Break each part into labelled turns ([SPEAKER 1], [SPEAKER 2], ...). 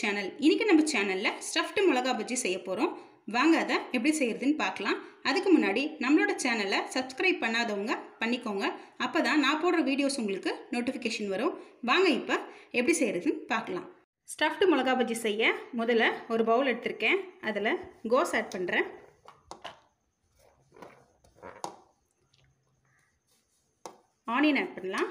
[SPEAKER 1] Channel இன்றைக்கி நம்ம சேனலில் ஸ்டஃப்டு மிளகா பஜ்ஜி செய்ய போகிறோம் வாங்க அதை எப்படி செய்கிறதுன்னு பார்க்கலாம். அதுக்கு முன்னாடி நம்மளோட சேனலை சப்ஸ்கிரைப் பண்ணாதவங்க பண்ணிக்கோங்க. அப்போ தான் நான் போடுற வீடியோஸ் உங்களுக்கு நோட்டிஃபிகேஷன் வரும். வாங்க இப்போ எப்படி செய்கிறதுன்னு பார்க்கலாம். ஸ்டஃப்டு மிளகா பஜ்ஜி செய்ய முதல்ல ஒரு பவுல் எடுத்திருக்கேன். அதில் கோஸ் ஆட் பண்ணுறேன் ஆனியன் ஆட் பண்ணலாம்.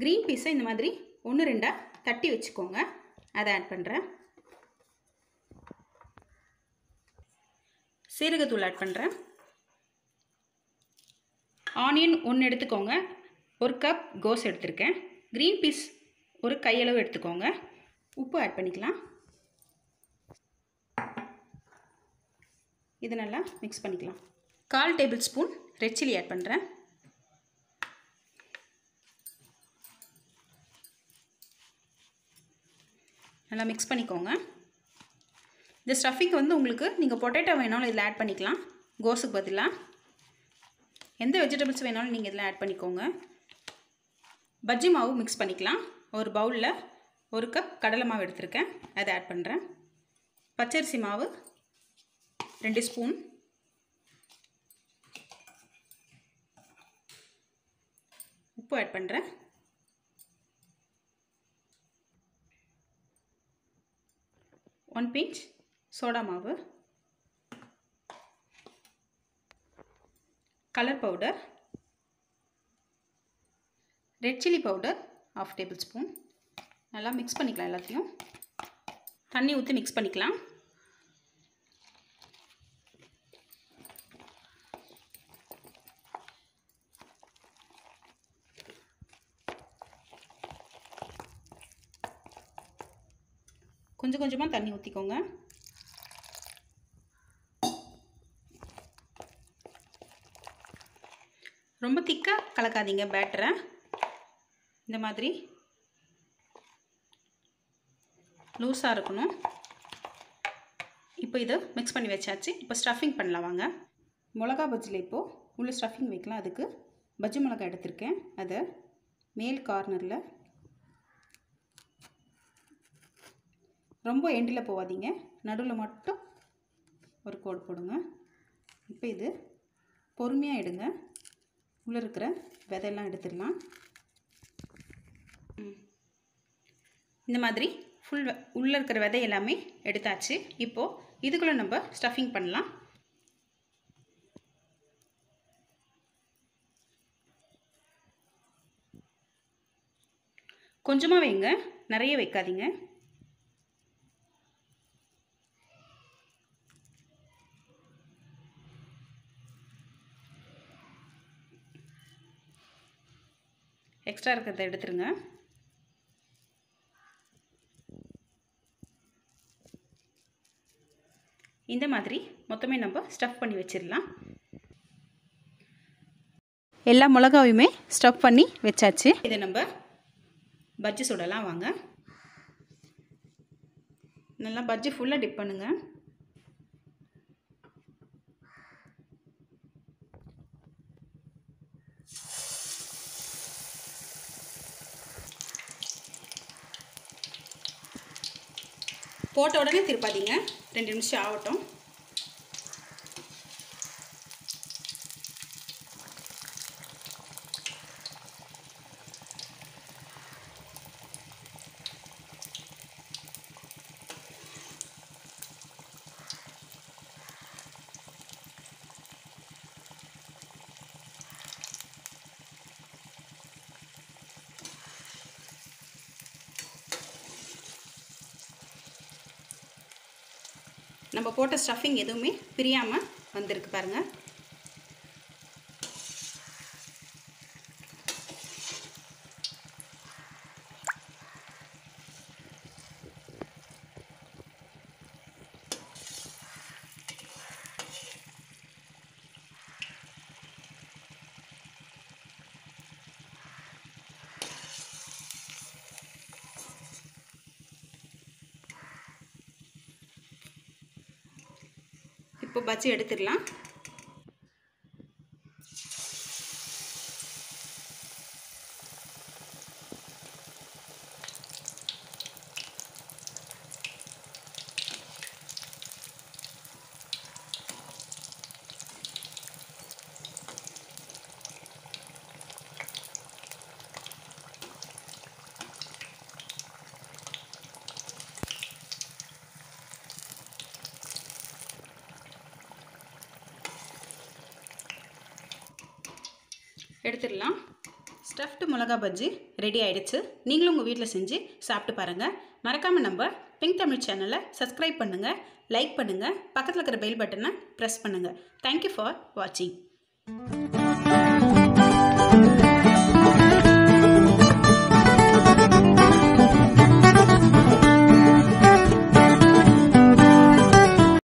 [SPEAKER 1] க்ரீன் பீஸை இந்த மாதிரி ஒன்று ரெண்டாக தட்டி வச்சுக்கோங்க. அதை ஆட் பண்ணுறேன் சீரகத்தூள் ஆட் பண்ணுறேன் ஆனியன் ஒன்று எடுத்துக்கோங்க. ஒரு கப் கோஸ் எடுத்திருக்கேன். க்ரீன் பீஸ் ஒரு கையளவு எடுத்துக்கோங்க. உப்பு ஆட் பண்ணிக்கலாம். இது நல்லா மிக்ஸ் பண்ணிக்கலாம். கால் table spoon red chilli add பண்ணுறேன் நல்லா மிக்ஸ் பண்ணிக்கோங்க. இந்த ஸ்டஃபிங் வந்து உங்களுக்கு நீங்கள் பொட்டேட்டோ வேணாலும் இதில் ஆட் பண்ணிக்கலாம். கோஸுக்கு பதிலாக எந்த வெஜிடபிள்ஸ் வேணாலும் நீங்கள் இதில் ஆட் பண்ணிக்கோங்க. பஜ்ஜி மாவு மிக்ஸ் பண்ணிக்கலாம். ஒரு பவுலில் ஒரு கப் கடலை மாவு எடுத்திருக்கேன். அதை ஆட் பண்ணுறேன் பச்சரிசி மாவு ரெண்டு ஸ்பூன் உப்பு ஆட் பண்ணுறேன் ஒன் பிஞ்ச் சோடா மாவு. Colour powder red chilli powder half table spoon நல்லா மிக்ஸ் பண்ணிக்கலாம் எல்லாத்தையும். தண்ணி ஊற்றி மிக்ஸ் பண்ணிக்கலாம். கொஞ்சம் கொஞ்சமாக தண்ணி ஊற்றிக்கோங்க ரொம்ப திக்காக கலக்காதீங்க பேட்டரை இந்த மாதிரி. லூஸாக இருக்கணும். இப்போ இதை மிக்ஸ் பண்ணி வச்சாச்சு. இப்போ ஸ்டஃபிங் பண்ணலாம் வாங்க. மிளகா பஜ்ஜியில் இப்போது உள்ள ஸ்டஃபிங் வைக்கலாம். அதுக்கு பஜ்ஜி மிளகா எடுத்திருக்கேன். அதை மேல் கார்னரில் ரொம்ப எண்டில் போகாதீங்க நடுவில் மட்டும் ஒரு கோடு போடுங்க. இப்போ இது பொறுமையாக எடுங்க. உள்ளே இருக்கிற விதையெல்லாம் எடுத்துடலாம். இந்த மாதிரி ஃபுல் உள்ளே இருக்கிற விதை எல்லாமே எடுத்தாச்சு. இப்போது இதுக்குள்ளே நம்ம ஸ்டஃபிங் பண்ணலாம். கொஞ்சமாக வைங்க. நிறைய வைக்காதீங்க. எக்ஸ்ட்ரா இருக்கிறத எடுத்துருங்க. இந்த மாதிரி மொத்தமே நம்ம ஸ்டஃப் பண்ணி வச்சிடலாம். எல்லா மிளகாவையுமே ஸ்டஃப் பண்ணி வச்சாச்சு. இதை நம்ம பஜ்ஜி சுடலாம் வாங்க. நல்லா பஜ்ஜி ஃபுல்லாக டிப் பண்ணுங்கள் போட்ட உடனே திருப்பாதீங்க. ரெண்டு நிமிஷம் ஆகட்டும். நம்ம போட்ட ஸ்டஃபிங் எதுவுமே பிரியாமல் வந்திருக்கு பாருங்கள் இப்போ பஜ்ஜி எடுத்துடலாம். எடுத்துடலாம். ஸ்டஃப்டு மிளகா பஜ்ஜி ரெடி ஆகிடுச்சு நீங்களும் உங்கள் வீட்டில் செஞ்சு சாப்பிட்டு பாருங்கள் மறக்காமல் நம்ம பிங்க் தமிழ் சேனலை சப்ஸ்கிரைப் பண்ணுங்கள் லைக் பண்ணுங்கள் பக்கத்தில் இருக்கிற பெல் பட்டனை ப்ரெஸ் பண்ணுங்கள் தேங்க்யூ ஃபார் வாட்சிங்